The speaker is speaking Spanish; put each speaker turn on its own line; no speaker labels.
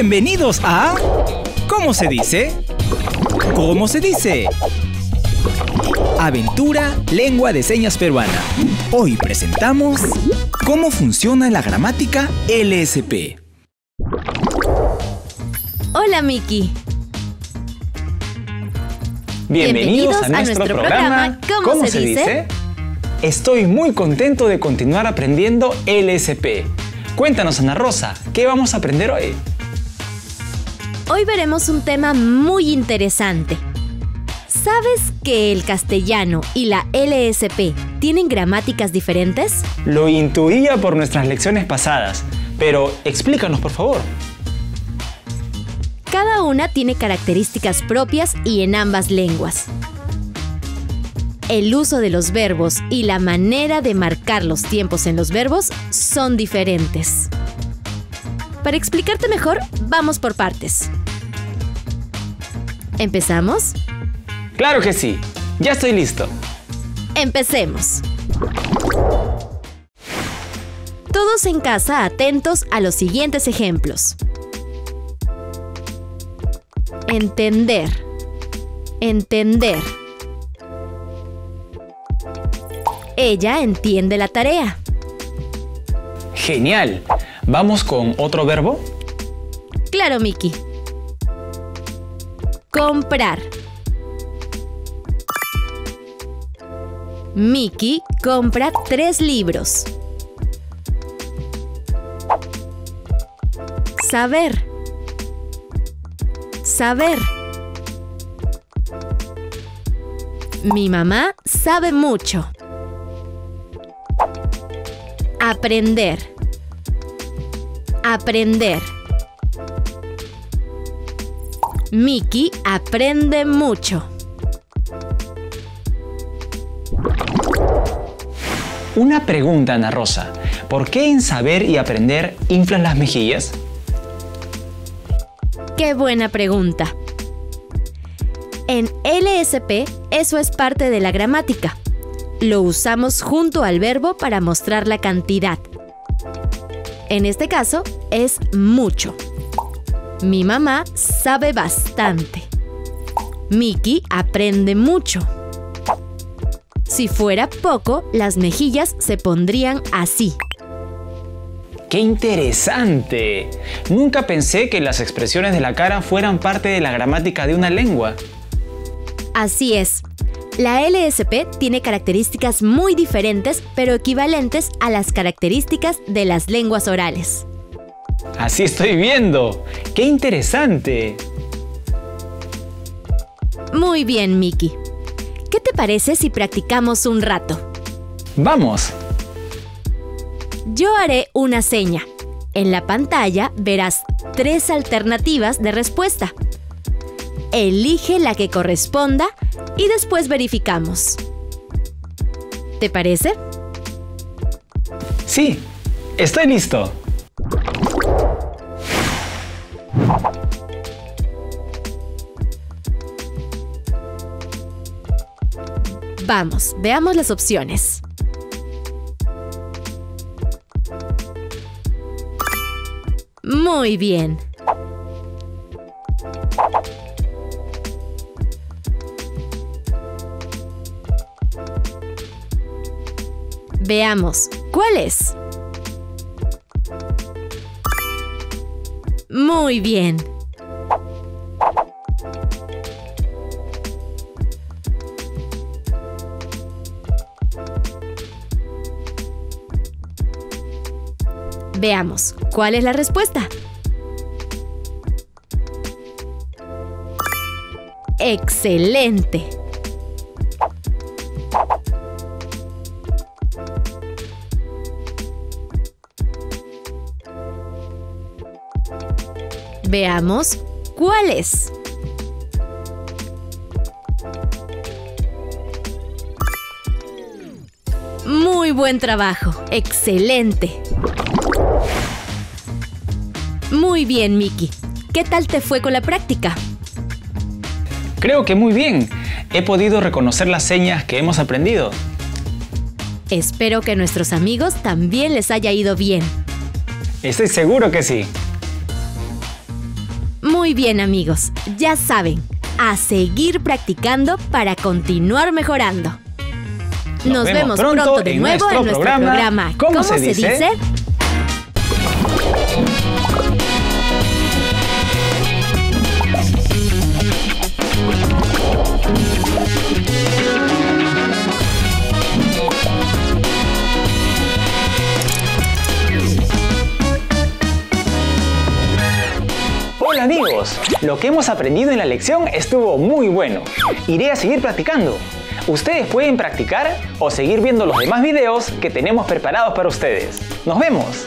Bienvenidos a... ¿Cómo se dice? ¿Cómo se dice? Aventura Lengua de Señas Peruana. Hoy presentamos cómo funciona la gramática LSP.
Hola Miki.
Bienvenidos, a, nuestro programa, ¿Cómo, se, dice? Estoy muy contento de continuar aprendiendo LSP. Cuéntanos Ana Rosa, ¿qué vamos a aprender hoy?
Hoy veremos un tema muy interesante. ¿Sabes que el castellano y la LSP tienen gramáticas diferentes?
Lo intuía por nuestras lecciones pasadas, pero explícanos por favor.
Cada una tiene características propias y en ambas lenguas. El uso de los verbos y la manera de marcar los tiempos en los verbos son diferentes. Para explicarte mejor, vamos por partes. ¿Empezamos?
Claro que sí. Ya estoy listo.
Empecemos. Todos en casa atentos a los siguientes ejemplos. Entender. Entender. Ella entiende la tarea.
Genial. ¿Vamos con otro verbo?
Claro, Miki. Comprar. Miki compra tres libros. Saber. Saber. Mi mamá sabe mucho. Aprender. Aprender. Miki aprende mucho.
Una pregunta, Ana Rosa. ¿Por qué en saber y aprender inflan las mejillas?
Qué buena pregunta. En LSP eso es parte de la gramática. Lo usamos junto al verbo para mostrar la cantidad. En este caso es mucho. Mi mamá sabe bastante. Miki aprende mucho. Si fuera poco, las mejillas se pondrían así.
¡Qué interesante! Nunca pensé que las expresiones de la cara fueran parte de la gramática de una lengua.
Así es. La LSP tiene características muy diferentes, pero equivalentes a las características de las lenguas orales.
Así estoy viendo. ¡Qué interesante!
Muy bien, Miki. ¿Qué te parece si practicamos un rato?
¡Vamos!
Yo haré una seña. En la pantalla verás tres alternativas de respuesta. Elige la que corresponda y después verificamos. ¿Te parece?
Sí, estoy listo.
Vamos, veamos las opciones. Muy bien. Veamos, ¿cuál es? Muy bien. Veamos, ¿cuál es la respuesta? Excelente. Veamos cuál es. Muy buen trabajo, excelente. Muy bien, Miki. ¿Qué tal te fue con la práctica?
Creo que muy bien. He podido reconocer las señas que hemos aprendido.
Espero que a nuestros amigos también les haya ido bien.
Estoy seguro que sí.
Muy bien amigos, ya saben, a seguir practicando para continuar mejorando. Nos, vemos, pronto, de nuevo en nuestro programa, ¿Cómo, se, dice?
Lo que hemos aprendido en la lección estuvo muy bueno. Iré a seguir practicando. Ustedes pueden practicar o seguir viendo los demás videos que tenemos preparados para ustedes. ¡Nos vemos!